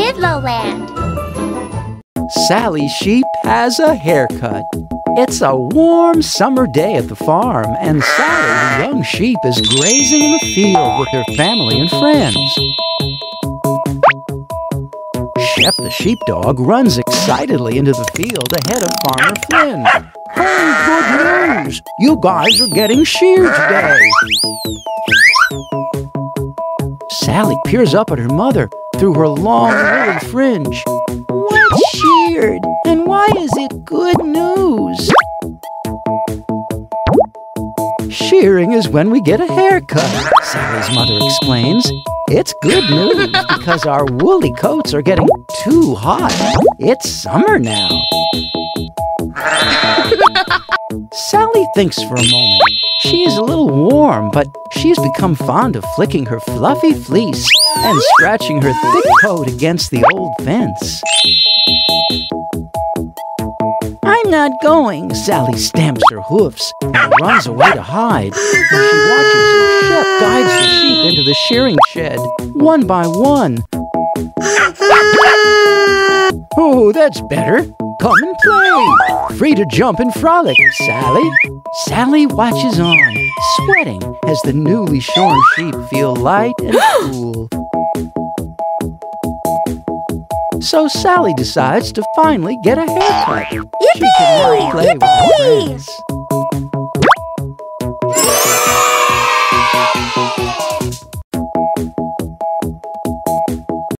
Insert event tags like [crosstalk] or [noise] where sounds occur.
Kidloland. Sally Sheep has a haircut. It's a warm summer day at the farm, and Sally, the young sheep, is grazing in the field with her family and friends. Shep the sheepdog runs excitedly into the field ahead of Farmer Flynn. Hey, good news! You guys are getting sheared today. Sally peers up at her mother through her long woolly fringe. What's sheared? And why is it good news? Shearing is when we get a haircut, Sally's mother explains. It's good news because our woolly coats are getting too hot. It's summer now. [laughs] Sally thinks for a moment. She is a little warm, but she has become fond of flicking her fluffy fleece and scratching her thick coat against the old fence. I'm not going, Sally stamps her hoofs and runs away to hide. She watches as Shep guides the sheep into the shearing shed, one by one. [laughs] Oh, that's better. Come and play. Free to jump and frolic, Sally. Sally watches on, sweating as the newly shorn sheep feel light and [gasps] cool. So Sally decides to finally get a haircut. she can now play with her friends.